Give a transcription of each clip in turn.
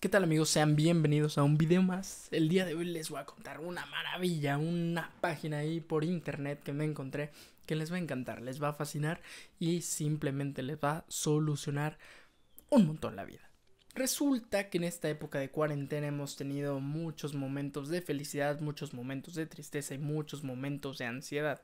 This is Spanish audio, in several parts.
¿Qué tal amigos? Sean bienvenidos a un video más. El día de hoy les voy a contar una maravilla, una página ahí por internet que me encontré que les va a encantar, les va a fascinar y simplemente les va a solucionar un montón la vida. Resulta que en esta época de cuarentena hemos tenido muchos momentos de felicidad, muchos momentos de tristeza y muchos momentos de ansiedad.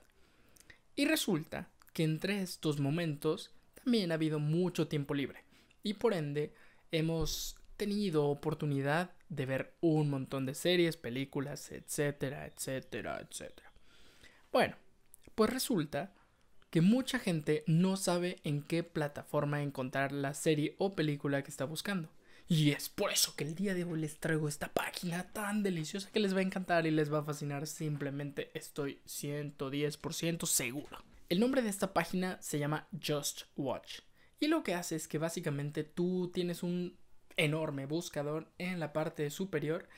Y resulta que entre estos momentos también ha habido mucho tiempo libre y por ende hemos tenido oportunidad de ver un montón de series, películas, etcétera, etcétera, etcétera. Bueno, pues resulta que mucha gente no sabe en qué plataforma encontrar la serie o película que está buscando. Y es por eso que el día de hoy les traigo esta página tan deliciosa que les va a encantar y les va a fascinar. Simplemente estoy 110% seguro. El nombre de esta página se llama Just Watch. Y lo que hace es que básicamente tú tienes un enorme buscador en la parte superior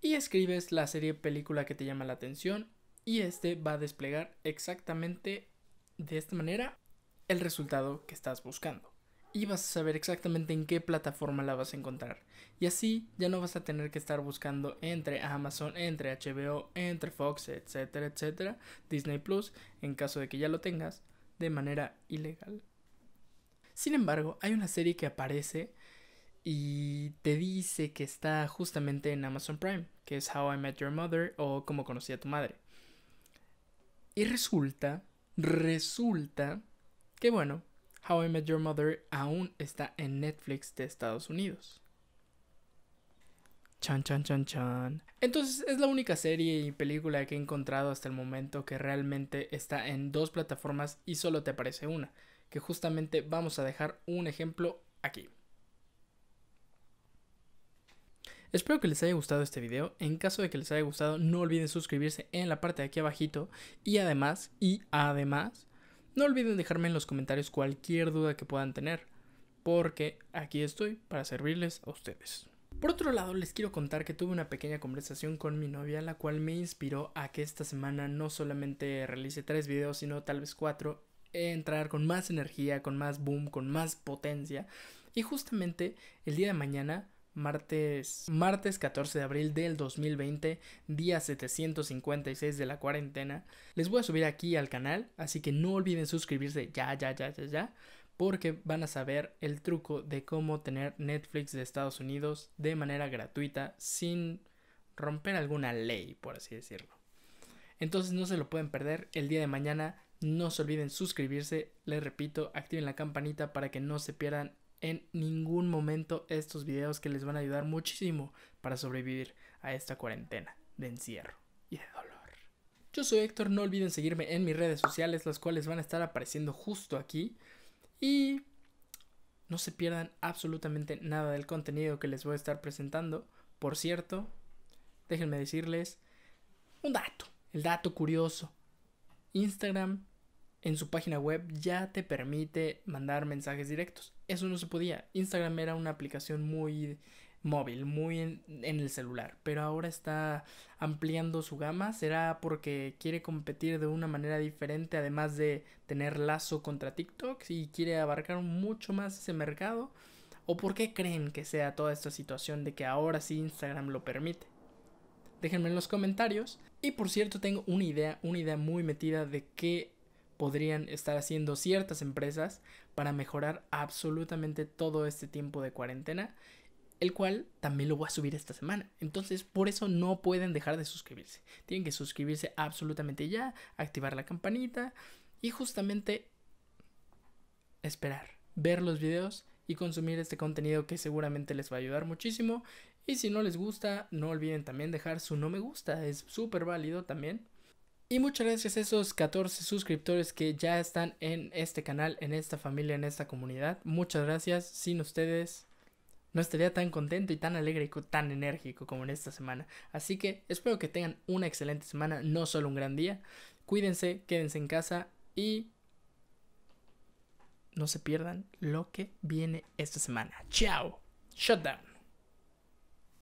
y escribes la serie película que te llama la atención y este va a desplegar exactamente de esta manera el resultado que estás buscando y vas a saber exactamente en qué plataforma la vas a encontrar y así ya no vas a tener que estar buscando entre Amazon, entre HBO, entre Fox, etcétera, etcétera, Disney Plus en caso de que ya lo tengas de manera ilegal. Sin embargo, hay una serie que aparece y te dice que está justamente en Amazon Prime, que es How I Met Your Mother o Cómo conocí a tu madre. Y resulta, resulta que bueno, How I Met Your Mother aún está en Netflix de Estados Unidos. Chan, chan, chan, chan. Entonces es la única serie y película que he encontrado hasta el momento que realmente está en dos plataformas y solo te aparece una. Que justamente vamos a dejar un ejemplo aquí. Espero que les haya gustado este video. En caso de que les haya gustado, no olviden suscribirse en la parte de aquí abajito. Y además, y además, no olviden dejarme en los comentarios cualquier duda que puedan tener. Porque aquí estoy para servirles a ustedes. Por otro lado, les quiero contar que tuve una pequeña conversación con mi novia, la cual me inspiró a que esta semana no solamente realice tres videos, sino tal vez cuatro, entrar con más energía, con más boom, con más potencia. Y justamente el día de mañana martes, martes 14 de abril del 2020, día 756 de la cuarentena. Les voy a subir aquí al canal, así que no olviden suscribirse ya, ya, ya, ya, ya, porque van a saber el truco de cómo tener Netflix de Estados Unidos de manera gratuita sin romper alguna ley, por así decirlo. Entonces no se lo pueden perder el día de mañana. No se olviden suscribirse, les repito, activen la campanita para que no se pierdan en ningún momento estos videos que les van a ayudar muchísimo para sobrevivir a esta cuarentena de encierro y de dolor. Yo soy Héctor, no olviden seguirme en mis redes sociales, las cuales van a estar apareciendo justo aquí. Y no se pierdan absolutamente nada del contenido que les voy a estar presentando. Por cierto, déjenme decirles un dato, el dato curioso. Instagram en su página web ya te permite mandar mensajes directos. Eso no se podía. Instagram era una aplicación muy móvil, muy en, el celular, pero ahora está ampliando su gama. ¿Será porque quiere competir de una manera diferente, además de tener lazo contra TikTok y quiere abarcar mucho más ese mercado? ¿O por qué creen que sea toda esta situación de que ahora sí Instagram lo permite? Déjenme en los comentarios. Y por cierto, tengo una idea, una idea muy metida de qué podrían estar haciendo ciertas empresas para mejorar absolutamente todo este tiempo de cuarentena, el cual también lo voy a subir esta semana. Entonces, por eso no pueden dejar de suscribirse. Tienen que suscribirse absolutamente ya, activar la campanita y justamente esperar, ver los videos y consumir este contenido que seguramente les va a ayudar muchísimo. Y si no les gusta, no olviden también dejar su no me gusta, es súper válido también. Y muchas gracias a esos 14 suscriptores que ya están en este canal, en esta familia, en esta comunidad. Muchas gracias. Sin ustedes no estaría tan contento y tan alegre y tan enérgico como en esta semana. Así que espero que tengan una excelente semana, no solo un gran día. Cuídense, quédense en casa y no se pierdan lo que viene esta semana. Chao. Shutdown.